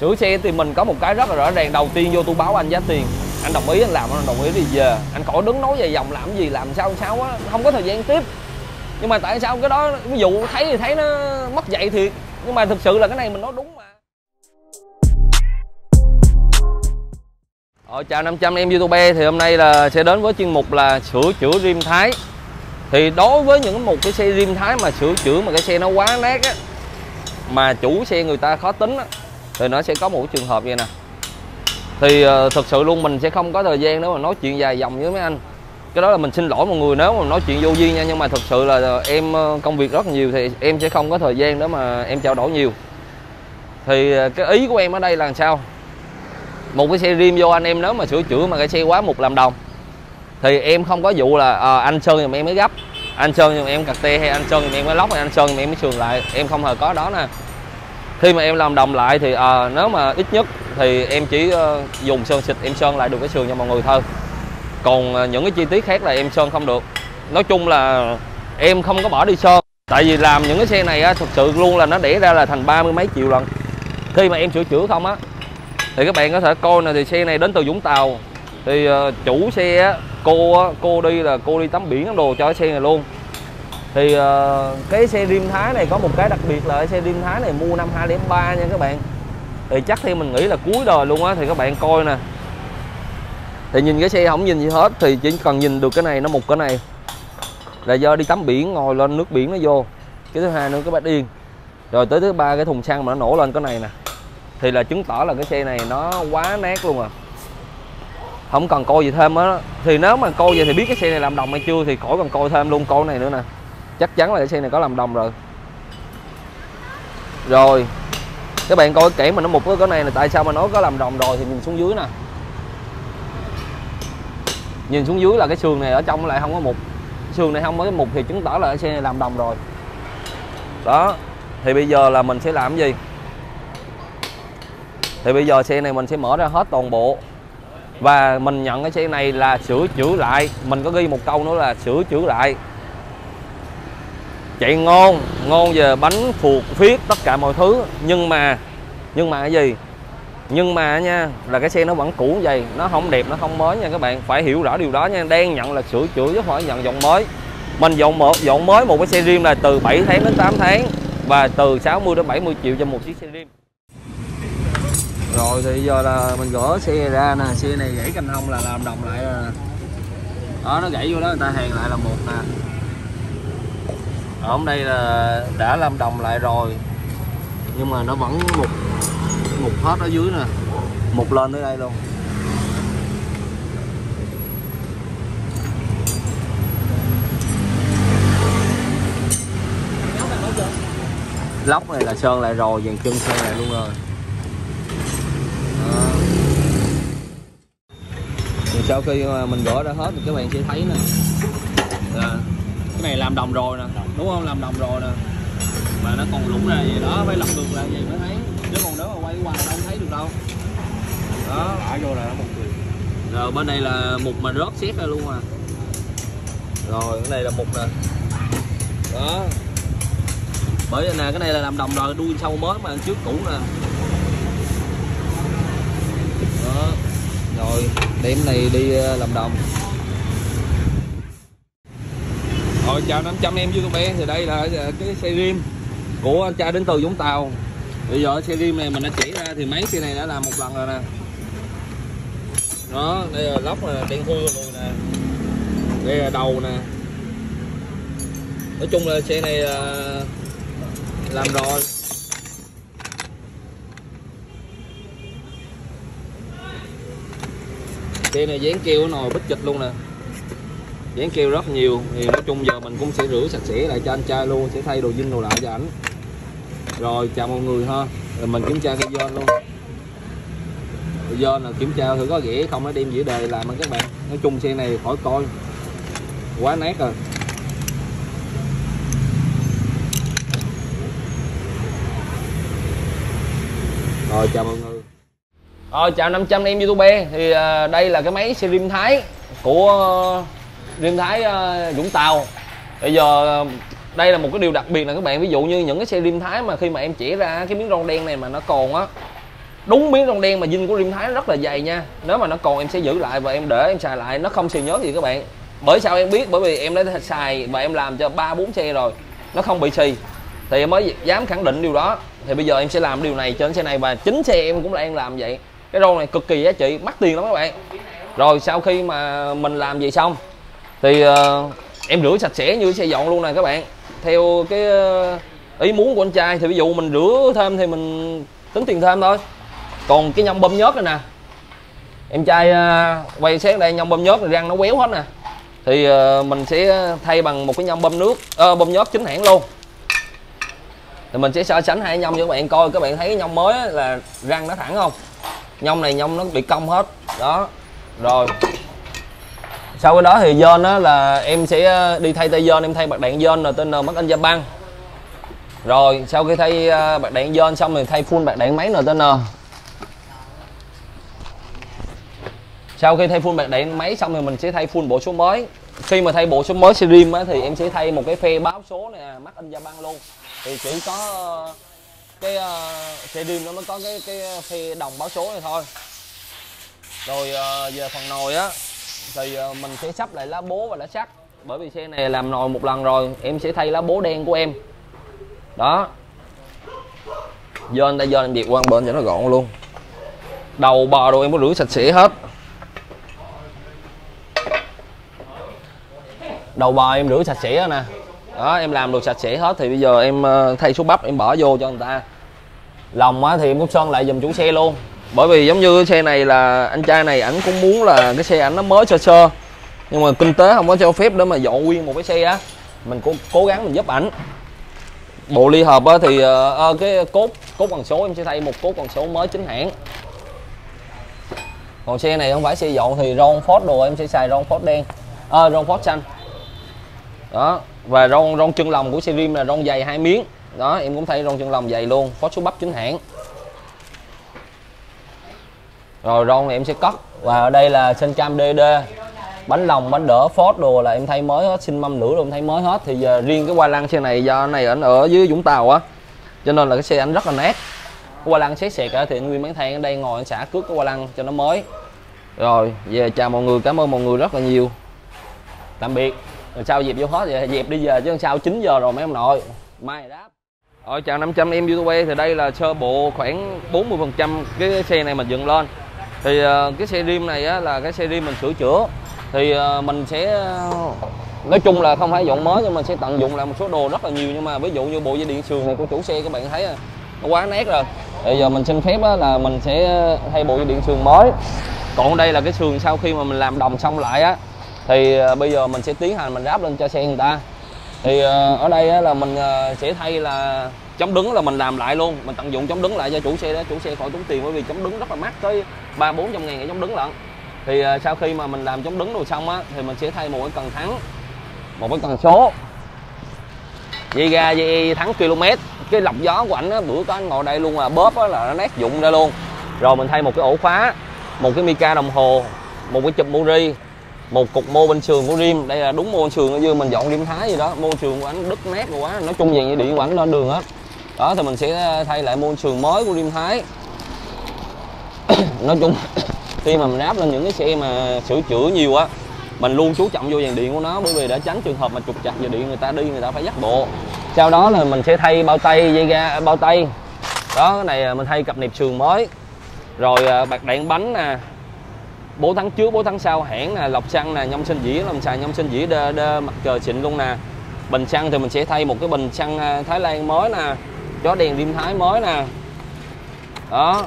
sửa xe thì mình có một cái rất là rõ ràng. Đầu tiên vô tôi báo anh giá tiền. Anh đồng ý anh làm anh đồng ý thì về. Anh khỏi đứng nói về vòng làm gì làm sao sao á. Không có thời gian tiếp. Nhưng mà tại sao cái đó ví dụ thấy thì thấy nó mất dạy thiệt. Nhưng mà thực sự là cái này mình nói đúng mà. Ờ, chào 500 em YouTube. Thì hôm nay là sẽ đến với chuyên mục là sửa chữa rim thái. Thì đối với những một cái xe rim thái mà sửa chữa mà cái xe nó quá nát á mà chủ xe người ta khó tính á thì nó sẽ có một trường hợp vậy nè. Thì uh, thực sự luôn mình sẽ không có thời gian để mà nói chuyện dài dòng với mấy anh. Cái đó là mình xin lỗi mọi người nếu mà nói chuyện vô duyên nha nhưng mà thực sự là ờ, em ờ, công việc rất nhiều thì em sẽ không có thời gian đó mà em trao đổi nhiều. Thì cái ý của em ở đây là sao? Một cái xe rim vô anh em nếu mà sửa chữa mà cái xe quá một làm đồng. Thì em không có vụ là à, anh sơn thì em mới gấp. Anh sơn thì em cặt tê hay anh sơn thì em mới lóc hay anh sơn thì em mới sườn lại. Em không hề có đó nè khi mà em làm đồng lại thì à, nếu mà ít nhất thì em chỉ uh, dùng sơn xịt em sơn lại được cái sườn cho mọi người thôi. Còn uh, những cái chi tiết khác là em sơn không được. Nói chung là em không có bỏ đi sơn. Tại vì làm những cái xe này á thực sự luôn là nó đẻ ra là thành ba mươi mấy triệu lần. Khi mà em sửa chữa không á thì các bạn có thể coi nè thì xe này đến từ Vũng Tàu. Thì uh, chủ xe á cô á, cô đi là cô đi tắm biển đồ cho cái xe này luôn thì uh, cái xe Rim Thái này có một cái đặc biệt là xe Rim Thái này mua năm 2003 nha các bạn. Thì chắc thì mình nghĩ là cuối đời luôn á thì các bạn coi nè. Thì nhìn cái xe không nhìn gì hết thì chỉ cần nhìn được cái này nó một cái này. Là do đi tắm biển ngồi lên nước biển nó vô. Cái thứ hai nữa cái bát yên rồi tới thứ ba cái thùng xăng mà nó nổ lên cái này nè. Thì là chứng tỏ là cái xe này nó quá nát luôn à. Không cần coi gì thêm á. Thì nếu mà coi vậy thì biết cái xe này làm đồng hay chưa thì khỏi cần coi thêm luôn coi này nữa nè chắc chắn là cái xe này có làm đồng rồi. Rồi, các bạn coi kể mà nó mục cái này là tại sao mà nó có làm đồng rồi thì nhìn xuống dưới nè. Nhìn xuống dưới là cái xương này ở trong lại không có mục. Xương này không có cái mục thì chứng tỏ là cái xe này làm đồng rồi. Đó, thì bây giờ là mình sẽ làm gì? Thì bây giờ xe này mình sẽ mở ra hết toàn bộ. Và mình nhận cái xe này là sửa chữa lại. Mình có ghi một câu nữa là sửa chữa lại chạy ngon ngon về bánh phuộc phiết tất cả mọi thứ. Nhưng mà nhưng mà cái gì? Nhưng mà nha, là cái xe nó vẫn cũ vậy, nó không đẹp, nó không mới nha các bạn. Phải hiểu rõ điều đó nha, đang nhận là sửa chữa chứ không phải nhận dòng mới. Mình dọn mở dọn mới một cái xe rim là từ 7 tháng đến 8 tháng và từ 60 đến 70 triệu cho một chiếc xe rim rồi thì giờ là mình gỡ xe ra nè, xe này gãy canh hông là làm đồng lại rồi đó, nó gãy vô đó, người ta hàn lại là một nè ở đây là đã làm đồng lại rồi, nhưng mà nó vẫn một một hết ở dưới nè. Một lên tới đây luôn. Lóc này là sơn lại rồi, dàn chân sơn lại luôn rồi. Ờ. Sau khi mà mình gỡ ra hết thì các bạn sẽ thấy nè. Là cái này làm đồng rồi nè. Đúng không? Làm đồng rồi nè. Mà nó còn lủng ra gì đó phải lật ngược lại gì mới thấy. Chứ còn nếu mà quay qua đâu thấy được đâu. Đó. Thả vô là nó một người. Rồi bên đây là mục mà rớt xét ra luôn à. Rồi cái này là mục nè. Đó. Bởi vì nè cái này là làm đồng rồi đuôi sau mới mà trước cũ nè. Đó. Rồi đem này đi ờ, làm đồng rồi, chào 500 em youtube thì đây là ờ, cái xe rim của anh trai đến từ Vũng Tàu. Bây giờ xe rim này mình đã chỉ ra thì mấy xe này đã làm một lần rồi nè. Đó, đây là lóc nè, đen thui rồi nè. Đây là đầu nè. Nói chung là xe này ờ, làm rồi. Xe này dán keo nồi bích chịch luôn nè dán keo rất nhiều, thì nói chung giờ mình cũng sẽ rửa sạch sẽ lại cho anh trai luôn, sẽ thay đồ dinh đồ lại cho ảnh. Rồi, chào mọi người ha. Rồi mình kiểm tra cây giòn luôn. Cây là kiểm tra thử có rẻ không, nó đem dĩa đề làm anh các bạn. Nói chung xe này khỏi coi. Quá nát rồi. Rồi, chào mọi người. Rồi, chào 500 em youtube, thì à, đây là cái máy xe rim thái của riêng thái à, Vũng Tàu. Bây giờ ờ, đây là một cái điều đặc biệt là các bạn ví dụ như những cái xe rim thái mà khi mà em chỉ ra cái miếng ron đen này mà nó còn á đúng miếng rong đen mà dinh của rim thái rất là dày nha. Nếu mà nó còn em sẽ giữ lại và em để em xài lại nó không xì nhớt gì các bạn. Bởi sao em biết? Bởi vì em đã xài và em làm cho ba bốn xe rồi nó không bị xì. Thì em mới dám khẳng định điều đó. Thì bây giờ em sẽ làm điều này trên xe này và chính xe em cũng là em làm vậy. Cái rô này cực kỳ giá trị mắc tiền lắm các bạn. Rồi sau khi mà mình làm gì xong thì uh, em rửa sạch sẽ như xe dọn luôn nè các bạn. Theo cái ờ, ý muốn của anh trai thì ví dụ mình rửa thêm thì mình tính tiền thêm thôi. Còn cái nhông bơm nhớt này nè. Em trai uh, quay sáng đây nhông bơm nhớt này răng nó quéo hết nè. Thì uh, mình sẽ thay bằng một cái nhông bơm nước uh, bơm nhớt chính hãng luôn. Thì mình sẽ so sánh hai nhông cho các bạn coi các bạn thấy cái nhông mới là răng nó thẳng không? Nhông này nhông nó bị cong hết. Đó. Rồi sau cái đó thì John đó là em sẽ ờ, đi thay tay John em thay bạc đạn dơn NTN anh Gia Băng. Rồi sau khi thay ờ, bạc đạn John xong thì thay full bạc đạn máy NTN sau khi thay full bạc đạn máy xong thì mình sẽ thay full bộ số mới. Khi mà thay bộ số mới stream á thì em sẽ thay một cái phe báo số này Made in băng luôn. Thì chỉ có ờ, cái uh, stream nó mới có cái cái phe đồng báo số này thôi. Rồi uh, về phần nồi á thì ờ, mình sẽ sắp lại lá bố và lá sắt. Bởi vì xe này làm nồi một lần rồi, em sẽ thay lá bố đen của em. Đó. Dên đây do em việc quan bên cho nó gọn luôn. Đầu bò đồ em có rửa sạch sẽ hết. Đầu bò em rửa sạch sẽ nè. Đó, em làm được sạch sẽ hết thì bây giờ em ờ, thay số bắp em bỏ vô cho người ta. Lòng á thì em cũng sơn lại dùm chủ xe luôn bởi vì giống như cái xe này là anh trai này ảnh cũng muốn là cái xe ảnh nó mới sơ sơ. Nhưng mà kinh tế không có cho phép để mà dọn nguyên một cái xe á. Mình cũng cố gắng mình giúp ảnh. Bộ ly hợp á thì à, cái cốt cốt bằng số em sẽ thay một cốt bằng số mới chính hãng. Còn xe này không phải xe dọn thì ron Ford đồ em sẽ xài ron Ford đen. À, ron Ford xanh. Đó và ron ron chân lòng của xe rim là ron dày hai miếng. Đó em cũng thay ron chân lòng dày luôn. Ford số bắp chính hãng rồi rong này em sẽ cất và ở đây là sân cam DD bánh lòng, bánh đỡ, phốt đồ là em thay mới hết. Xin mâm lửa luôn em thay mới hết. Thì giờ riêng cái qua lăng xe này do này ảnh ở dưới Vũng Tàu á. Cho nên là cái xe anh rất là nét. Qua lăng xét xẹt thì anh nguyên bán than ở đây ngồi anh xả cước cái qua lăng cho nó mới. Rồi, về chào mọi người. Cảm ơn mọi người rất là nhiều. Tạm biệt. Rồi sao dẹp vô hết vậy dẹp đi giờ chứ sao 9 giờ rồi mấy ông nội. Mai đáp. Ở chào 500 em youtube. Thì đây là sơ bộ khoảng 40 phần trăm cái xe này mình dựng lên thì ờ, cái xe rim này á, là cái xe rim mình sửa chữa. Thì ờ, mình sẽ nói chung là không phải dọn mới nhưng mà sẽ tận dụng lại một số đồ rất là nhiều. Nhưng mà ví dụ như bộ dây điện sườn này của chủ xe các bạn thấy ờ, nó quá nét rồi. Bây giờ mình xin phép là mình sẽ thay bộ dây điện sườn mới. Còn đây là cái sườn sau khi mà mình làm đồng xong lại á thì bây giờ mình sẽ tiến hành mình ráp lên cho xe người ta. Thì ở đây á, là mình sẽ thay là chống đứng là mình làm lại luôn. Mình tận dụng chống đứng lại cho chủ xe đó. Chủ xe khỏi tốn tiền bởi vì chống đứng rất là mắc, tới ba, bốn trăm ngàn để chống đứng lận. Thì à, sau khi mà mình làm chống đứng rồi xong á, thì mình sẽ thay một cái cần thắng một cái cần số. Dây ga, dây e thắng km. Cái lọc gió của ảnh á, bữa có anh ngồi đây luôn là bóp á là nó nét dụng ra luôn. Rồi mình thay một cái ổ khóa, một cái mica đồng hồ, một cái chụp mori một cục mô bên sườn của rim. Đây là đúng mô bên sườn như mình dọn rim thái gì đó. Mô sườn của anh đứt nét rồi quá, nói chung vậy như điện của ảnh lên đường hết đó thì mình sẽ ờ, thay lại môn sườn mới của rim thái. Nói chung khi mà mình áp lên những cái xe mà sửa chữa nhiều á mình luôn chú trọng vô dàn điện của nó bởi vì để tránh trường hợp mà trục chặt dàn điện người ta đi người ta phải dắt bộ. Sau đó là mình sẽ thay bao tay dây ga à, bao tay. Đó cái này à, mình thay cặp nẹp sườn mới. Rồi à, bạc đạn bánh nè. Bố tháng trước bố tháng sau hãng nè lọc xăng nè nhông sinh dĩa làm xài nhông sinh dĩa đơ, đơ mặt trời xịn luôn nè. Bình xăng thì mình sẽ thay một cái bình xăng Thái Lan mới nè chó đèn rim thái mới nè. Đó.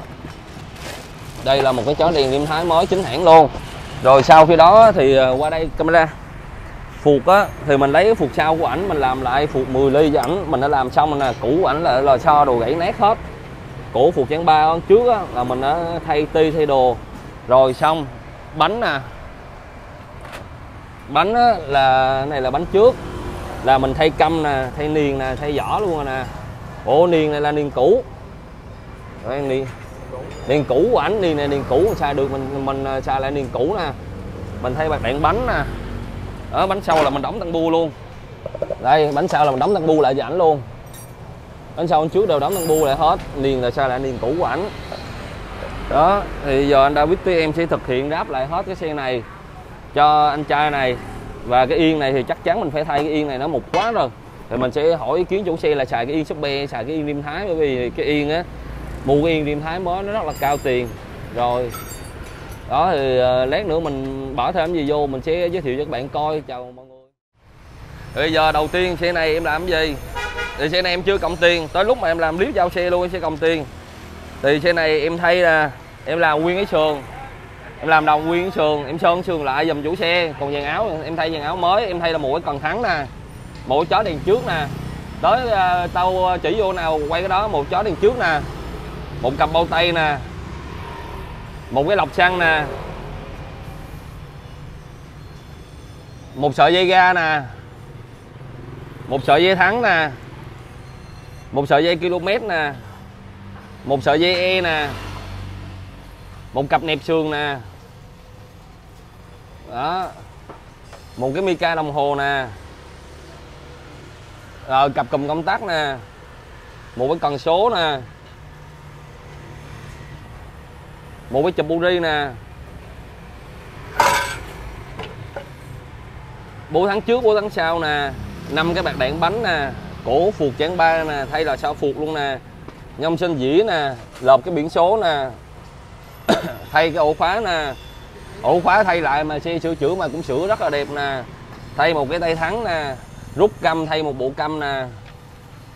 Đây là một cái chó đèn rim thái mới chính hãng luôn. Rồi sau khi đó thì à, qua đây camera. Phục á thì mình lấy cái sau của ảnh mình làm lại phục 10 ly cho ảnh. Mình đã làm xong rồi nè cũ của ảnh là lò xo đồ gãy nát hết. Cổ phục chén ba trước á là mình đã thay ti thay đồ. Rồi xong bánh nè. Bánh á, là này là bánh trước. Là mình thay câm nè thay niền nè thay vỏ luôn rồi nè ô niên này là niên cũ. Rồi niên niên cũ của ảnh, niên này niên cũ. Xài được mình mình à, xài lại niên cũ nè. Mình thay bạc đạn bánh nè. Đó, bánh sau là mình đóng tăng bu luôn. Đây, bánh sau là mình đóng tăng bu lại cho ảnh luôn. Bánh sau trước đều đóng tăng bu lại hết. Niên là xài lại niên cũ của ảnh. Đó, thì giờ anh David với em sẽ thực hiện ráp lại hết cái xe này cho anh trai này. Và cái yên này thì chắc chắn mình phải thay cái yên này nó mục quá rồi thì mình sẽ hỏi ý kiến chủ xe là xài cái yên shopee xài cái yên liêm thái bởi vì cái yên á mua cái yên liêm thái mới nó rất là cao tiền. Rồi đó thì uh, lát nữa mình bỏ thêm gì vô mình sẽ giới thiệu cho các bạn coi. Chào mọi người. Bây giờ đầu tiên xe này em làm cái gì? Thì xe này em chưa cộng tiền. Tới lúc mà em làm clip giao xe luôn em sẽ cộng tiền. Thì xe này em thay là em làm nguyên cái sườn. Em làm đầu nguyên cái sườn em sơn sườn lại dùm chủ xe. Còn dàn áo em thay dàn áo mới em thay là một cái cần thắng nè một chó đèn trước nè. Tới uh, tao ờ, chỉ vô nào quay cái đó một chó đèn trước nè. Một cặp bao tay nè. Một cái lọc xăng nè. Một sợi dây ga nè. Một sợi dây thắng nè. Một sợi dây km nè. Một sợi dây e nè. Một cặp nẹp sườn nè. Đó. Một cái mica đồng hồ nè rồi cặp cùm công tắc nè. Một cái cần số nè. Một cái chụp buri nè. Bốn tháng trước, bốn tháng sau nè. Năm cái bạc đạn bánh nè. Cổ phuộc chán ba nè, thay là sao phuộc luôn nè. Nhông sinh dĩ nè. Lợp cái biển số nè. Thay cái ổ khóa nè. Ổ khóa thay lại mà xe sửa chữa mà cũng sửa rất là đẹp nè. Thay một cái tay thắng nè rút căm thay một bộ căm nè.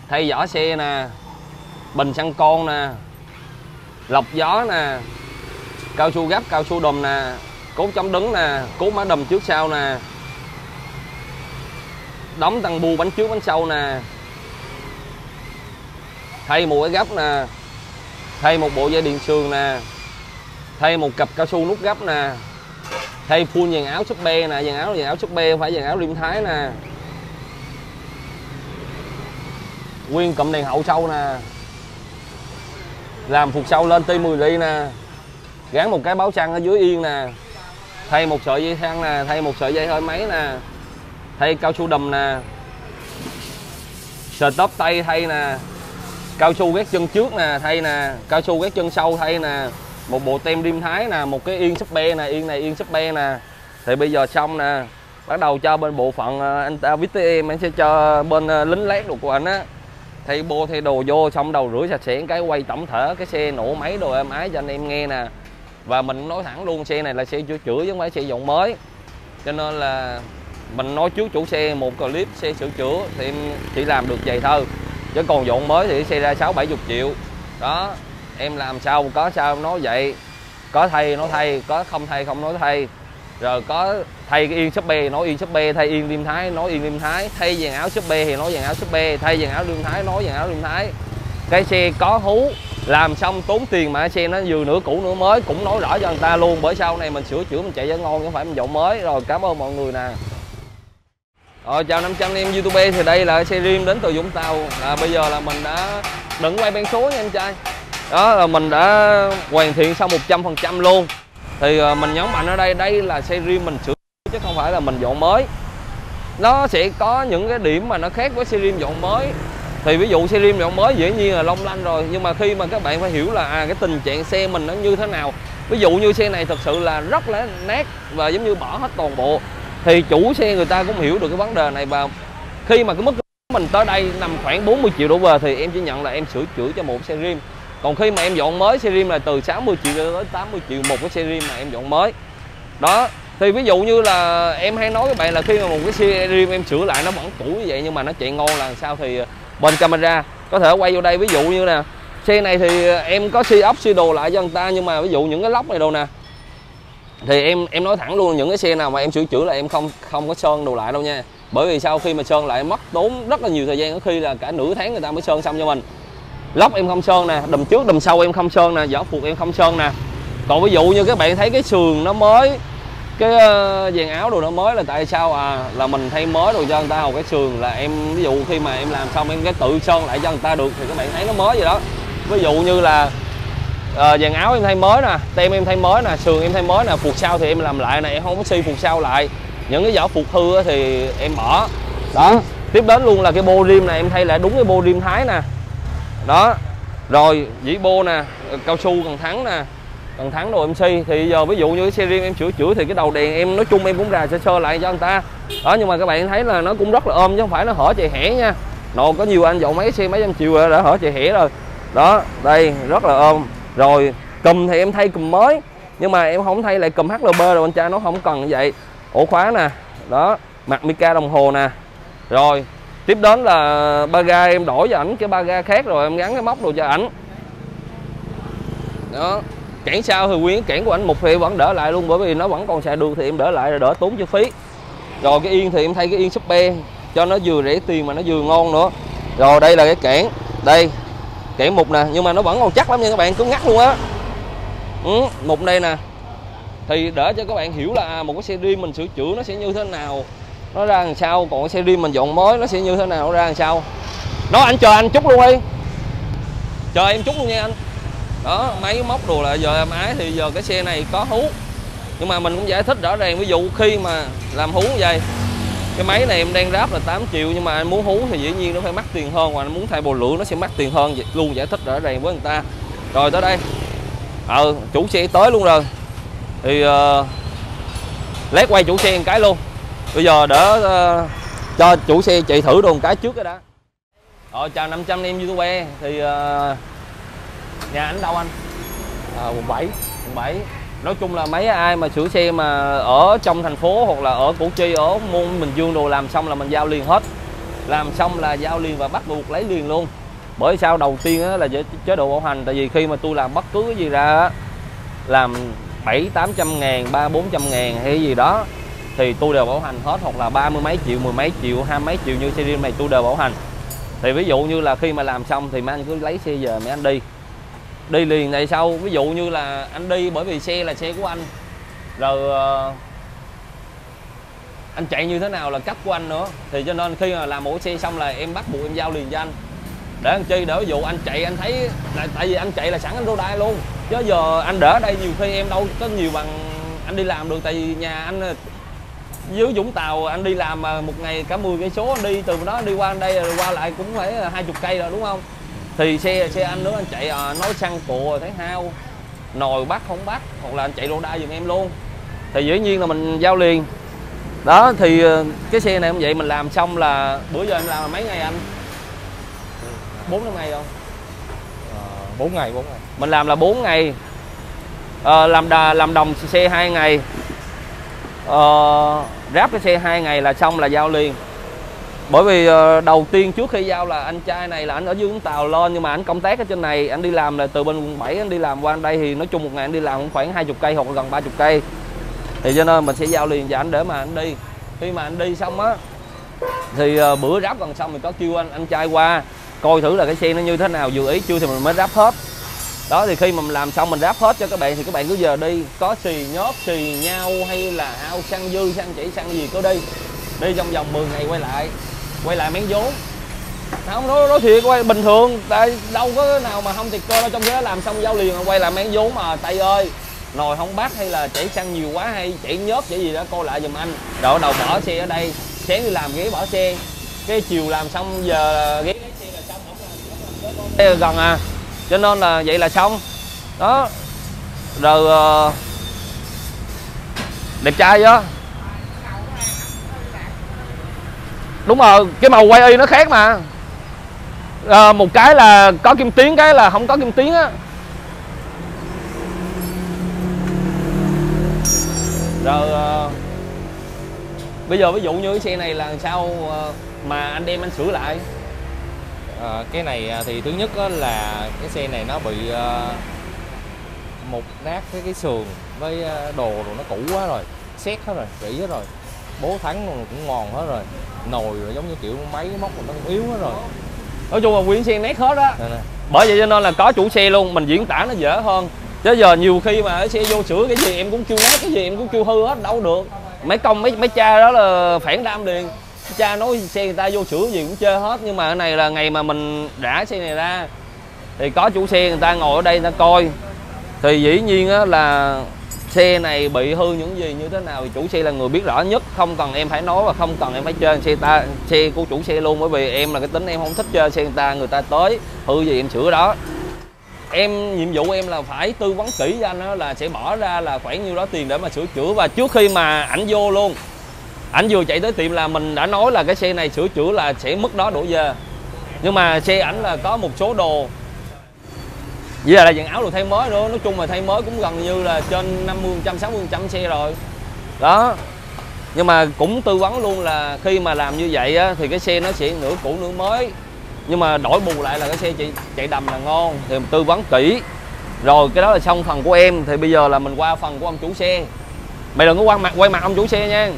Thay vỏ xe nè. Bình xăng con nè. Lọc gió nè. Cao su gấp, cao su đùm nè. Cốt chống đứng nè. Cốt má đùm trước sau nè. Đóng tăng bu bánh trước, bánh sau nè. Thay một cái gấp nè. Thay một bộ dây điện sườn nè. Thay một cặp cao su nút gấp nè. Thay full dàn áo súp be nè. Dàn áo dàn áo súp be không phải dàn áo liêm thái nè. Nguyên cụm đèn hậu sau nè. Làm phục sau lên ti 10 ly nè. Gắn một cái báo xăng ở dưới yên nè. Thay một sợi dây thang nè, thay một sợi dây hơi máy nè. Thay cao su đầm nè. Sờ tóc tay thay nè. Cao su ghét chân trước nè, thay nè. Cao su ghét chân sau thay nè. Một bộ tem đêm thái nè, một cái yên súp be nè, yên này yên súp be nè. Thì bây giờ xong nè. Bắt đầu cho bên bộ phận ờ, anh ta viết tới em, anh sẽ cho bên ờ, lính lát đồ của anh á thay bô thay đồ vô, xong đầu rửa sạch sẽ cái, quay tổng thể, cái xe nổ máy đồ em ái cho anh em nghe nè. Và mình nói thẳng luôn, xe này là xe chữa chữa chứ không phải xe dọn mới. Cho nên là mình nói trước chủ xe một clip xe sửa chữa thì em chỉ làm được vậy thôi. Chứ còn dọn mới thì xe ra sáu bảy chục triệu. Đó, em làm sao, có sao em nói vậy. Có thay nó thay, có không thay, không nói thay rồi có thay cái yên súp nói yên súp thay yên liêm thái, nói yên liêm thái. Thay dàn áo súp thì nói dàn áo súp thay dàn áo liêm thái, nói dàn áo liêm thái. Cái xe có hú, làm xong tốn tiền mà xe nó vừa nửa cũ nửa mới, cũng nói rõ cho người ta luôn. Bởi sau này mình sửa chữa, mình chạy cho ngon, chứ không phải mình dọn mới. Rồi, cảm ơn mọi người nè. Rồi, chào 500 em youtube thì đây là xe riêng đến từ Vũng Tàu. Là bây giờ là mình đã đừng quay bên số nha anh trai. Đó, là mình đã hoàn thiện xong 100% luôn thì ờ, mình nhấn mạnh ở đây đây là xe riêng mình sửa chứ không phải là mình dọn mới. Nó sẽ có những cái điểm mà nó khác với xe riêng dọn mới. Thì ví dụ xe riêng dọn mới dĩ nhiên là long lanh rồi nhưng mà khi mà các bạn phải hiểu là à, cái tình trạng xe mình nó như thế nào. Ví dụ như xe này thật sự là rất là nát và giống như bỏ hết toàn bộ. Thì chủ xe người ta cũng hiểu được cái vấn đề này và khi mà cái mức mình tới đây nằm khoảng 40 triệu đổ về thì em chỉ nhận là em sửa chữa cho một xe riêng còn khi mà em dọn mới xe rim là từ 60 triệu tới 80 triệu một cái xe rim mà em dọn mới. Đó, thì ví dụ như là em hay nói với bạn là khi mà một cái xe rim em sửa lại nó vẫn cũ như vậy nhưng mà nó chạy ngon là sao thì ờ, bên camera có thể quay vô đây. Ví dụ như nè xe này thì ờ, em có si ốc si đồ lại cho người ta nhưng mà ví dụ những cái lóc này đâu nè, thì em em nói thẳng luôn, những cái xe nào mà em sửa chữa là em không không có sơn đồ lại đâu nha. Bởi vì sau khi mà sơn lại mất tốn rất là nhiều thời gian, có khi là cả nửa tháng người ta mới sơn xong cho mình lóc em không sơn nè đùm trước đùm sau em không sơn nè vỏ phục em không sơn nè. Còn ví dụ như các bạn thấy cái sườn nó mới cái ờ, dàn áo đồ nó mới là tại sao à? Là mình thay mới đồ cho người ta hầu cái sườn là em ví dụ khi mà em làm xong em cái tự sơn lại cho người ta được thì các bạn thấy nó mới vậy đó. Ví dụ như là uh, dàn áo em thay mới nè tem em thay mới nè sườn em thay mới nè phục sau thì em làm lại nè em không có xi phục sau lại. Những cái vỏ phục hư thì em bỏ. Đó tiếp đến luôn là cái bô rim này em thay lại đúng cái bô rim thái nè đó. Rồi dĩ bô nè, cao su, cần thắng nè, cần thắng đồ MC thì giờ ví dụ như cái xe riêng em sửa chữa thì cái đầu đèn em, nói chung em cũng rà sơ sơ lại cho anh ta. Đó, nhưng mà các bạn thấy là nó cũng rất là ôm, chứ không phải nó hở chạy hẻ nha. Nồ có nhiều anh dọn mấy xe mấy trăm triệu rồi đã hở chạy hẻ rồi. Đó, đây, rất là ôm. Rồi cùm thì em thay cùm mới, nhưng mà em không thay lại cùm HLB rồi anh cha, nó không cần như vậy. Ổ khóa nè, đó mặt mica đồng hồ nè. Rồi tiếp đến là ba ga em đổi cho ảnh cái ba ga khác rồi em gắn cái móc đồ cho ảnh. Đó cản sau thì nguyên cản của ảnh một thì vẫn đỡ lại luôn bởi vì nó vẫn còn xài đường thì em đỡ lại rồi đỡ tốn chi phí. Rồi cái yên thì em thay cái yên super cho nó vừa rẻ tiền mà nó vừa ngon nữa. Rồi đây là cái cản đây cản mục nè nhưng mà nó vẫn còn chắc lắm nha các bạn cứ ngắt luôn á. Ừ, mục đây nè. Thì để cho các bạn hiểu là à, một cái xe riêng mình sửa chữa nó sẽ như thế nào nó ra làm sao còn cái xe riêng mình dọn mới nó sẽ như thế nào nó ra làm sao? Nó anh chờ anh chút luôn đi. Chờ em chút luôn nha anh. Đó máy móc đồ là giờ em ái thì giờ cái xe này có hú. Nhưng mà mình cũng giải thích rõ ràng ví dụ khi mà làm hú vậy cái máy này em đang ráp là 8 triệu nhưng mà anh muốn hú thì dĩ nhiên nó phải mắc tiền hơn và anh muốn thay bồ lửa nó sẽ mắc tiền hơn luôn giải thích rõ ràng với người ta. Rồi tới đây. Ờ chủ xe tới luôn rồi. Thì uh, lét quay chủ xe một cái luôn bây giờ đỡ uh, cho chủ xe chạy thử đồ một cái trước cái đã. Ờ chào 500 em youtube thì uh, nhà anh đâu anh? À, quận 7 quận 7 nói chung là mấy ai mà sửa xe mà ở trong thành phố hoặc là ở củ chi ở môn bình dương đồ làm xong là mình giao liền hết. Làm xong là giao liền và bắt buộc lấy liền luôn. Bởi sao đầu tiên là chế độ bảo hành tại vì khi mà tôi làm bất cứ cái gì ra làm bảy tám trăm ngàn ba bốn trăm ngàn hay gì đó thì tôi đều bảo hành hết hoặc là ba mươi mấy triệu, mười mấy triệu, hai mấy triệu như xe riêng này tôi đều bảo hành. Thì ví dụ như là khi mà làm xong thì mấy anh cứ lấy xe về mấy anh đi. Đi liền tại sau, ví dụ như là anh đi bởi vì xe là xe của anh. Rồi ờ, anh chạy như thế nào là cấp của anh nữa. Thì cho nên khi mà làm mỗi xe xong là em bắt buộc em giao liền cho anh. Để anh chi? Để ví dụ anh chạy, anh thấy là tại vì anh chạy là sẵn anh rô đai luôn. Chứ giờ anh đỡ đây nhiều khi em đâu có nhiều bằng anh đi làm được, tại vì nhà anh dưới Vũng Tàu anh đi làm mà một ngày cả 10 cây số anh đi từ đó đi qua đây rồi qua lại cũng phải hai chục cây rồi đúng không? Thì xe xe anh nữa anh chạy à, nói xăng cộ thấy hao. Nồi bắt không bắt hoặc là anh chạy lô đai giùm em luôn. Thì dĩ nhiên là mình giao liền. Đó thì ờ, cái xe này cũng vậy mình làm xong là bữa giờ em làm là mấy ngày anh? Bốn năm ngày không? À, 4 ngày 4 ngày. Mình làm là 4 ngày. À, làm đà, làm đồng xe hai ngày. À, ráp cái xe hai ngày là xong là giao liền. Bởi vì ờ, đầu tiên trước khi giao là anh trai này là anh ở dưới Vũng Tàu lên nhưng mà anh công tác ở trên này, anh đi làm là từ bên quận 7 anh đi làm qua đây thì nói chung một ngày anh đi làm khoảng 20 cây hoặc gần 30 cây. Thì cho nên mình sẽ giao liền cho anh để mà anh đi. Khi mà anh đi xong á, thì ờ, bữa ráp gần xong mình có kêu anh anh trai qua, coi thử là cái xe nó như thế nào, vừa ý chưa thì mình mới ráp hết đó thì khi mà mình làm xong mình ráp hết cho các bạn thì các bạn cứ giờ đi có xì nhóp xì nhau hay là ao xăng dư xăng chảy xăng gì cứ đi đi trong vòng 10 ngày quay lại quay lại miếng vốn không nói, nói thiệt quay bình thường tại đâu có nào mà không thiệt cơ đâu trong thế làm xong giao liền quay lại miếng vốn mà tay ơi nồi không bắt hay là chảy xăng nhiều quá hay chảy nhớt chảy gì đó cô lại giùm anh rồi đầu bỏ xe ở đây sáng đi làm ghế bỏ xe cái chiều làm xong giờ ghế xe là xong gần à cho nên là vậy là xong. Đó. Rồi uh, đẹp trai đó đúng rồi cái màu quay y nó khác mà. À, một cái là có kim tuyến cái là không có kim tuyến á. Rồi à, bây giờ ví dụ như cái xe này là sao mà anh đem anh sửa lại? À, cái này thì thứ nhất là cái xe này nó bị uh, một nát cái cái sườn với đồ rồi nó cũ quá rồi xét hết rồi rỉ hết rồi bố thắng cũng ngon hết rồi nồi rồi giống như kiểu máy móc mà nó cũng yếu hết rồi. Nói chung là nguyên xe nét hết á. Bởi vậy cho nên là có chủ xe luôn mình diễn tả nó dễ hơn. Chứ giờ nhiều khi mà xe vô sửa cái gì em cũng kêu nát cái gì em cũng kêu hư hết đâu được. Mấy công mấy mấy cha đó là phản đam liền cha nói xe người ta vô sửa gì cũng chơi hết, nhưng mà cái này là ngày mà mình đã xe này ra, thì có chủ xe người ta ngồi ở đây người ta coi. Thì dĩ nhiên á là xe này bị hư những gì như thế nào thì chủ xe là người biết rõ nhất. Không cần em phải nói và không cần em phải chơi xe ta, xe của chủ xe luôn, bởi vì em là cái tính em không thích chơi xe người ta người ta tới hư gì em sửa đó. Em, nhiệm vụ em là phải tư vấn kỹ cho anh đó là sẽ bỏ ra là khoảng nhiêu đó tiền để mà sửa chữa. Và trước khi mà ảnh vô luôn ảnh vừa chạy tới tiệm là mình đã nói là cái xe này sửa chữa là sẽ mất đó đổ về nhưng mà xe ảnh là có một số đồ. Vậy là dạng áo đồ thay mới nữa Nói chung là thay mới cũng gần như là trên 50% 60% xe rồi. Đó. Nhưng mà cũng tư vấn luôn là khi mà làm như vậy á, thì cái xe nó sẽ nửa cũ nửa mới. Nhưng mà đổi bù lại là cái xe chạy, chạy đầm là ngon Thì mình tư vấn kỹ. Rồi cái đó là xong phần của em Thì bây giờ là mình qua phần của ông chủ xe. Mày đừng có quay mặt, quay mặt ông chủ xe nha.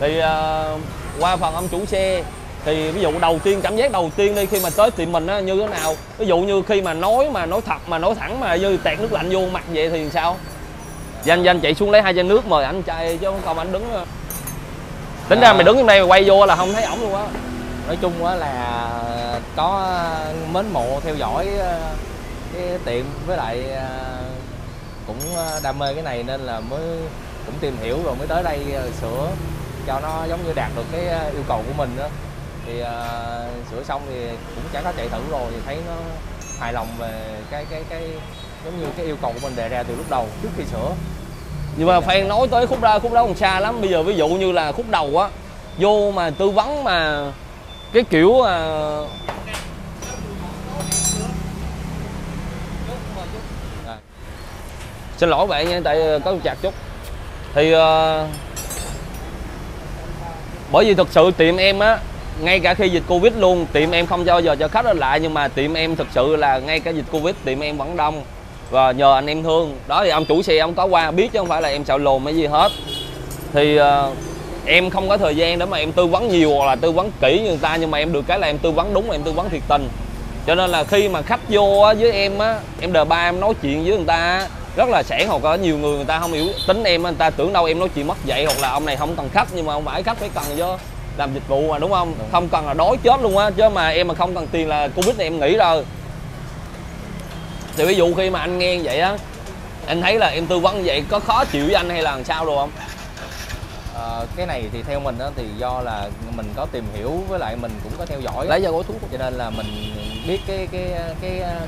Thì uh, qua phần ông chủ xe thì ví dụ đầu tiên cảm giác đầu tiên đi khi mà tới tiệm mình á như thế nào? Ví dụ như khi mà nói mà nói thật mà nói thẳng mà như tẹt nước lạnh vô mặt vậy thì sao? Danh danh chạy xuống lấy hai chai nước mời anh trai chứ không còn anh đứng tính à. ra mày đứng trong đây mày quay vô là không thấy ổng luôn á. Nói chung á là có mến mộ theo dõi ờ, cái tiệm với lại ờ, cũng ờ, đam mê cái này nên là mới cũng tìm hiểu rồi mới tới đây sửa cho nó giống như đạt được cái ờ, yêu cầu của mình đó thì uh, sửa xong thì cũng chẳng có chạy thử rồi thì thấy nó hài lòng về cái cái cái giống như cái yêu cầu của mình đề ra từ lúc đầu trước khi sửa. Nhưng mà phan nói tới khúc ra khúc đó còn xa lắm. Bây giờ ví dụ như là khúc đầu á vô mà tư vấn mà cái kiểu à xin lỗi bạn nha tại có chặt chút. Thì uh bởi vì thực sự tiệm em á ngay cả khi dịch covid luôn tiệm em không bao giờ cho khách ở lại nhưng mà tiệm em thực sự là ngay cả dịch covid tiệm em vẫn đông. Và nhờ anh em thương. Đó thì ông chủ xe ông có qua biết chứ không phải là em xạo lồn hay gì hết. Thì uh, em không có thời gian để mà em tư vấn nhiều hoặc là tư vấn kỹ như người ta nhưng mà em được cái là em tư vấn đúng em tư vấn thiệt tình. Cho nên là khi mà khách vô á, với em á em đờ ba em nói chuyện với người ta rất là sẻn hoặc có nhiều người người ta không hiểu tính em người ta tưởng đâu em nói chuyện mất dạy hoặc là ông này không cần khách nhưng mà không phải khách phải cần chứ làm dịch vụ mà đúng không? Đúng. không cần là đói chết luôn á chứ mà em mà không cần tiền là covid này em nghĩ rồi. Thì ví dụ khi mà anh nghe vậy á anh thấy là em tư vấn vậy có khó chịu với anh hay là làm sao rồi không? À, cái này thì theo mình á thì do là mình có tìm hiểu với lại mình cũng có theo dõi lấy ra gói thuốc. Cho nên là mình biết cái cái cái, cái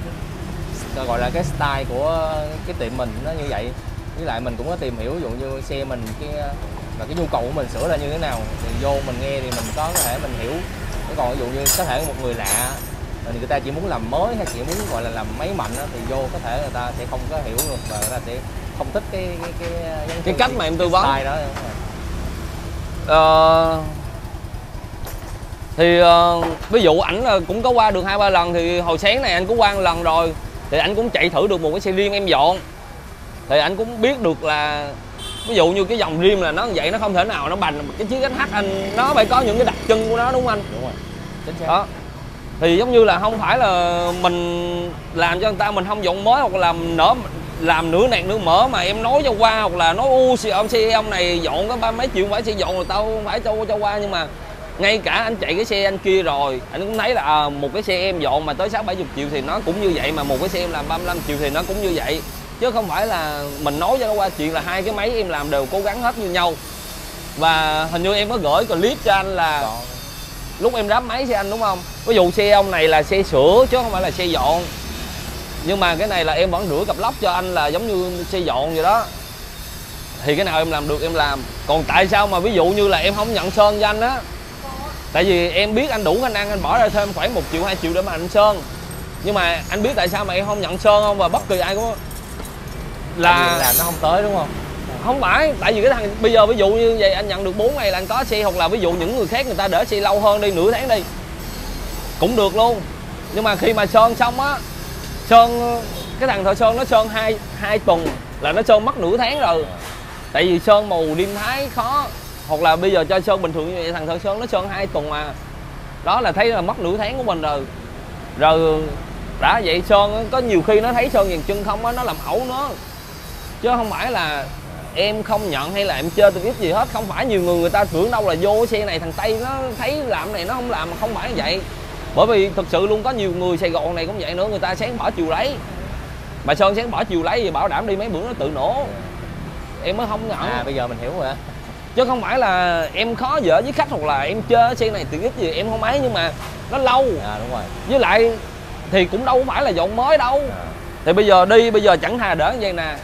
gọi là cái style của cái tiệm mình nó như vậy. Với lại mình cũng có tìm hiểu ví dụ như xe mình cái và cái nhu cầu của mình sửa là như thế nào. Thì vô mình nghe thì mình có thể mình hiểu. Còn ví dụ như có thể một người lạ thì người ta chỉ muốn làm mới hay chỉ muốn gọi là làm máy mạnh đó, thì vô có thể người ta sẽ không có hiểu được và người ta sẽ không thích cái cái cái cái, cái cách mà em tư vấn. đó. Ờ, thì uh, ví dụ ảnh cũng có qua được hai ba lần thì hồi sáng này anh cũng qua một lần rồi thì anh cũng chạy thử được một cái xe riêng em dọn. Thì anh cũng biết được là ví dụ như cái dòng rim là nó vậy nó không thể nào nó bành cái chiếc SH anh nó phải có những cái đặc trưng của nó đúng không anh? Đúng rồi. Chính xác. Đó. Thì giống như là không phải là mình làm cho người ta mình không dọn mới hoặc làm nở làm nửa nẹt nửa mở mà em nói cho qua hoặc là nói u ông xe ông này dọn có ba mấy triệu phải xe dọn rồi tao không phải cho cho qua. Nhưng mà ngay cả anh chạy cái xe anh kia rồi anh cũng thấy là à, một cái xe em dọn mà tới sáu bảy triệu thì nó cũng như vậy mà một cái xe em làm 35 triệu thì nó cũng như vậy. Chứ không phải là mình nói cho nó qua chuyện là hai cái máy em làm đều cố gắng hết như nhau. Và hình như em có gửi clip cho anh là Đó. lúc em đáp máy xe anh đúng không? Ví dụ xe ông này là xe sửa chứ không phải là xe dọn. Nhưng mà cái này là em vẫn rửa cặp lóc cho anh là giống như xe dọn vậy đó. Thì cái nào em làm được em làm. Còn tại sao mà ví dụ như là em không nhận sơn cho anh á tại vì em biết anh đủ khả năng anh bỏ ra thêm khoảng một triệu hai triệu để mà anh sơn. Nhưng mà anh biết tại sao mà em không nhận sơn không? Và bất kỳ ai cũng là làm nó không tới đúng không? Không phải tại vì cái thằng bây giờ ví dụ như vậy anh nhận được 4 ngày là anh có xe hoặc là ví dụ những người khác người ta để xe lâu hơn đi nửa tháng đi cũng được luôn. Nhưng mà khi mà sơn xong á sơn cái thằng thợ sơn nó sơn hai hai tuần là nó sơn mất nửa tháng rồi. Tại vì sơn màu đêm thái khó hoặc là bây giờ cho sơn bình thường như vậy, thằng thợ sơn nó sơn hai tuần mà. Đó là thấy là mất nửa tháng của mình rồi. Rồi, đã vậy sơn có nhiều khi nó thấy sơn dàn chân không á, nó làm ẩu nó. Chứ không phải là em không nhận hay là em chơi tôi biết gì hết. Không phải nhiều người người ta tưởng đâu là vô xe này, thằng tây nó thấy làm này nó không làm, mà không phải như vậy. Bởi vì thực sự luôn có nhiều người sài gòn này cũng vậy nữa, người ta sáng bỏ chiều lấy. Mà sơn sáng bỏ chiều lấy thì bảo đảm đi mấy bữa nó tự nổ. Em mới không nhận. À bây giờ mình hiểu rồi chứ không phải là em khó dở với khách hoặc là em chơi xe này tiện ích gì em không ấy nhưng mà nó lâu. À đúng rồi. Với lại thì cũng đâu phải là dọn mới đâu. À. Thì bây giờ đi bây giờ chẳng thà đỡ như vậy nè.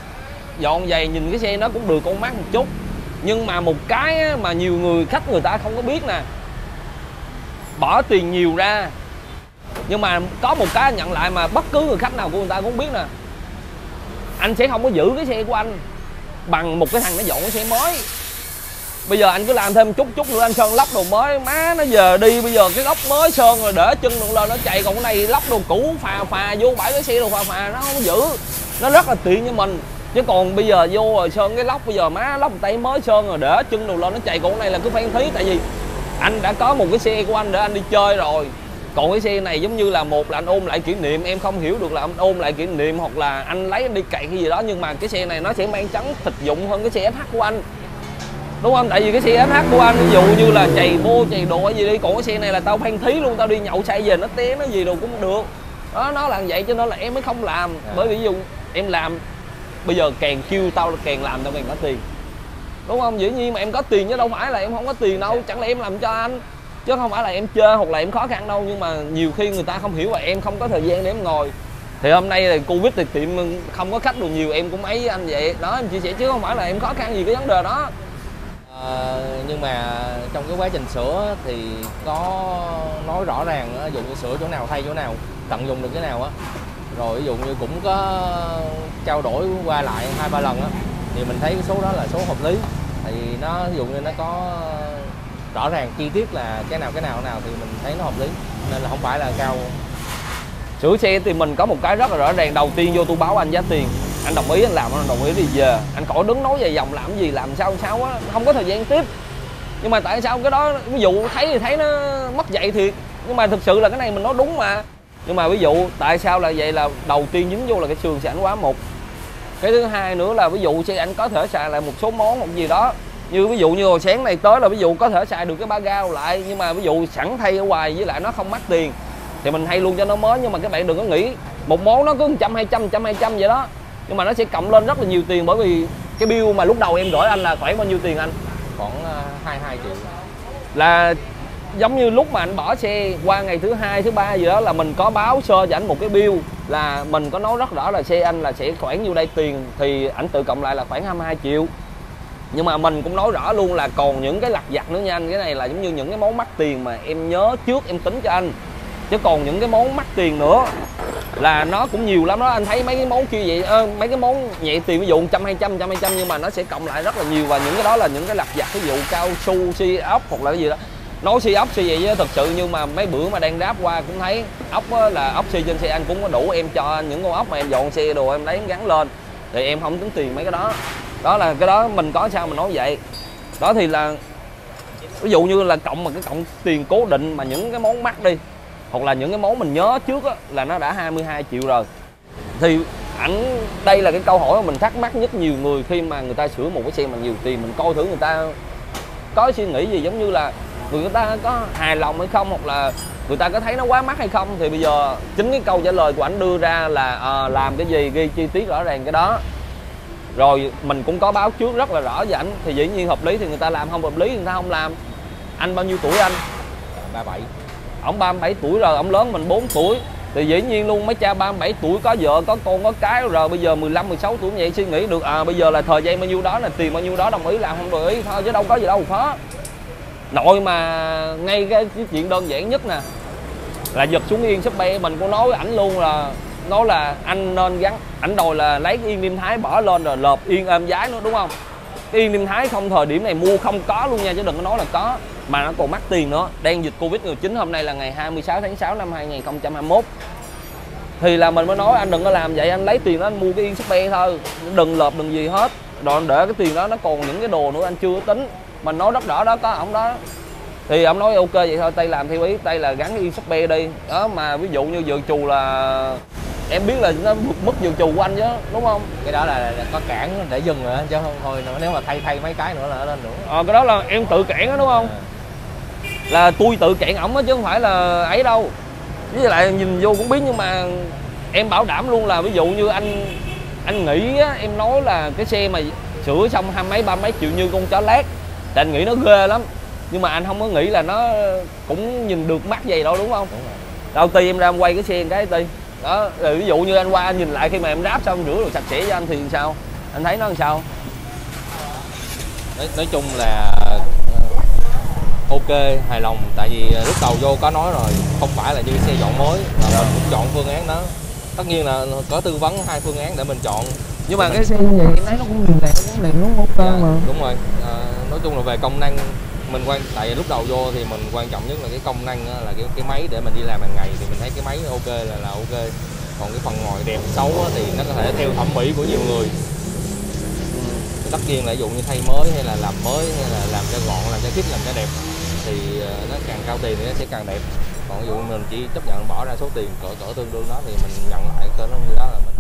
Dọn giày nhìn cái xe nó cũng được con mắt một chút. Nhưng mà một cái mà nhiều người khách người ta không có biết nè. Bỏ tiền nhiều ra. Nhưng mà có một cái nhận lại mà bất cứ người khách nào của người ta cũng biết nè. Anh sẽ không có giữ cái xe của anh bằng một cái thằng nó dọn cái xe mới bây giờ anh cứ làm thêm chút chút nữa anh sơn lắp đồ mới. Má, nó giờ đi bây giờ cái góc mới sơn rồi, để chân được lên, nó chạy. Còn cái này lắp đồ cũ, phà phà vô, bãi cái xe đồ phà phà, nó không giữ. Nó rất là tiện cho mình. Chứ còn bây giờ vô rồi sơn cái lóc, bây giờ má lóc tay mới sơn rồi, để chân đồ lên, nó chạy. Còn cái này là cứ phan thí tại vì anh đã có một cái xe của anh để anh đi chơi rồi. Còn cái xe này giống như là một là anh ôm lại kỷ niệm. Em không hiểu được là anh ôm lại kỷ niệm hoặc là anh lấy anh đi cậy cái gì đó. Nhưng mà cái xe này nó sẽ mang trắng thực dụng hơn cái xe SH của anh đúng không? Tại vì cái xe SH của anh ví dụ như là chày bô chày đồ gì đi còn cái xe này là tao phan thí luôn tao đi nhậu say về nó té nó gì đồ cũng được. Đó nó là vậy cho nên là em mới không làm. À. bởi vì ví dụ em làm bây giờ càng kêu tao là càng làm tao càng có tiền. Đúng không? Dĩ nhiên mà em có tiền chứ đâu phải là em không có tiền đâu. Chẳng lẽ em làm cho anh? Chứ không phải là em chơi hoặc là em khó khăn đâu. Nhưng mà nhiều khi người ta không hiểu và em không có thời gian để em ngồi. Thì hôm nay là covid thì tiệm không có khách được nhiều em cũng ấy anh vậy. Đó em chia sẻ chứ không phải là em khó khăn gì cái vấn đề đó À, nhưng mà trong cái quá trình sửa thì có nói rõ ràng ví dụ như sửa chỗ nào thay chỗ nào tận dụng được cái nào á. Rồi ví dụ như cũng có trao đổi qua lại hai ba lần á thì mình thấy cái số đó là số hợp lý. Thì nó ví dụ như nó có rõ ràng chi tiết là cái nào cái nào cái nào thì mình thấy nó hợp lý. Nên là không phải là cao. Sửa xe thì mình có một cái rất là rõ ràng. Đầu tiên vô tôi báo anh giá tiền anh đồng ý, anh làm anh đồng ý thì về. Anh khỏi đứng nói về vòng, làm gì, làm sao sao á, không có thời gian tiếp. Nhưng mà tại sao cái đó, ví dụ thấy thì thấy nó mất dạy thiệt. Nhưng mà thực sự là cái này mình nói đúng mà. Nhưng mà ví dụ, tại sao là vậy là đầu tiên dính vô là cái sườn xe ảnh quá một cái thứ hai nữa là ví dụ xe anh có thể xài lại một số món một gì đó. Như ví dụ như hồi sáng này tới là ví dụ có thể xài được cái ba gao lại. Nhưng mà ví dụ sẵn thay ở ngoài với lại nó không mắc tiền, thì mình hay luôn cho nó mới. Nhưng mà các bạn đừng có nghĩ một món nó cứ trăm, hai trăm trăm, hai trăm vậy đó nhưng mà nó sẽ cộng lên rất là nhiều tiền bởi vì cái bill mà lúc đầu em gửi anh là khoảng bao nhiêu tiền anh? Khoảng ờ, 22 triệu. Là giống như lúc mà anh bỏ xe qua ngày thứ hai thứ ba gì đó là mình có báo sơ cho ảnh một cái bill là mình có nói rất rõ là xe anh là sẽ khoảng nhiêu đây tiền thì ảnh tự cộng lại là khoảng 22 triệu. Nhưng mà mình cũng nói rõ luôn là còn những cái lặt vặt nữa nha anh. Cái này là giống như những cái món mắc tiền mà em nhớ trước em tính cho anh chứ còn những cái món mắc tiền nữa là nó cũng nhiều lắm đó. Anh thấy mấy cái món kia vậy ơ, mấy cái món nhẹ tiền ví dụ trăm hai trăm trăm hai trăm nhưng mà nó sẽ cộng lại rất là nhiều. Và những cái đó là những cái lặt vặt ví dụ cao su si ốc hoặc là cái gì đó. Nói si ốc si vậy chứ thực sự nhưng mà mấy bữa mà đang đáp qua cũng thấy ốc là ốc si trên xe anh cũng có đủ em cho những con ốc mà em dọn xe đồ em lấy em gắn lên. Thì em không tính tiền mấy cái đó. Đó là cái đó mình có sao mình nói vậy. Đó thì là ví dụ như là cộng mà cái cộng tiền cố định mà những cái món mắc đi hoặc là những cái món mình nhớ trước á, là nó đã 22 triệu rồi. Thì ảnh đây là cái câu hỏi mà mình thắc mắc nhất nhiều người khi mà người ta sửa một cái xe mà nhiều tiền mình coi thử người ta có suy nghĩ gì giống như là người ta có hài lòng hay không hoặc là người ta có thấy nó quá mắc hay không. Thì bây giờ chính cái câu trả lời của ảnh đưa ra là à, làm cái gì ghi chi tiết rõ ràng cái đó. Rồi mình cũng có báo trước rất là rõ với ảnh thì dĩ nhiên hợp lý thì người ta làm không hợp lý thì người ta không làm. Anh bao nhiêu tuổi anh? 37 ổng 37 tuổi rồi ổng lớn mình 4 tuổi. Thì dĩ nhiên luôn mấy cha 37 tuổi có vợ có con có cái rồi bây giờ 15 16 tuổi vậy suy nghĩ được à bây giờ là thời gian bao nhiêu đó là tiền bao nhiêu đó đồng ý làm không đồng ý thôi chứ đâu có gì đâu khó. Nội mà ngay cái, cái chuyện đơn giản nhất nè là giật xuống yên sắp bay mình cũng nói với ảnh luôn là nói là anh nên gắn ảnh đòi là lấy cái yên niêm thái bỏ lên rồi lợp yên êm giá nữa đúng không? Cái yên niêm thái không thời điểm này mua không có luôn nha chứ đừng có nói là có mà nó còn mắc tiền nữa. Đang dịch covid 19 hôm nay là ngày 26 tháng 6 năm 2021 thì là mình mới nói anh đừng có làm vậy anh lấy tiền đó anh mua cái yên súp thôi. Đừng lợp đừng gì hết. Rồi để cái tiền đó nó còn những cái đồ nữa anh chưa tính. Mình nói rất rõ đó có ổng đó. Thì ông nói ok vậy thôi tay làm theo ý tay là gắn cái yên súp đi. Đó mà ví dụ như dự trù là em biết là nó mức dự trù của anh chứ đúng không? Cái đó là, là có cản để dừng rồi đó, chứ không thôi nếu mà thay thay mấy cái nữa là nó lên nữa. Ờ cái đó là em tự cản đó đúng không là tôi tự cản ổng á chứ không phải là ấy đâu. Với lại nhìn vô cũng biết nhưng mà em bảo đảm luôn là ví dụ như anh anh nghĩ á em nói là cái xe mà sửa xong hai mấy ba mấy triệu như con chó lát thì anh nghĩ nó ghê lắm. Nhưng mà anh không có nghĩ là nó cũng nhìn được mắt vậy đâu đúng không? Rồi. Đầu tiên em ra em quay cái xe cái ti. Đó rồi ví dụ như anh qua anh nhìn lại khi mà em ráp xong rửa đồ sạch sẽ cho anh thì sao? Anh thấy nó làm sao? Nói, nói chung là ok hài lòng. Tại vì lúc đầu vô có nói rồi không phải là như xe dọn mới mà mình cũng chọn phương án đó. Tất nhiên là có tư vấn hai phương án để mình chọn. Nhưng mà cái xe như vậy em thấy nó cũng liền đẹp nó cũng liền đúng ok Dạ, mà. đúng rồi. À, nói chung là về công năng mình quan tại lúc đầu vô thì mình quan trọng nhất là cái công năng là cái cái máy để mình đi làm hàng ngày thì mình thấy cái máy ok là là ok. Còn cái phần ngoài đẹp xấu thì nó có thể theo thẩm mỹ của nhiều người. Tất nhiên là ví dụ như thay mới hay là làm mới hay là làm cho gọn làm cho khít làm cho đẹp thì ờ, nó càng cao tiền thì nó sẽ càng đẹp. Còn ví dụ mình chỉ chấp nhận bỏ ra số tiền cỡ cỡ tương đương đó thì mình nhận lại cỡ nó như đó là mình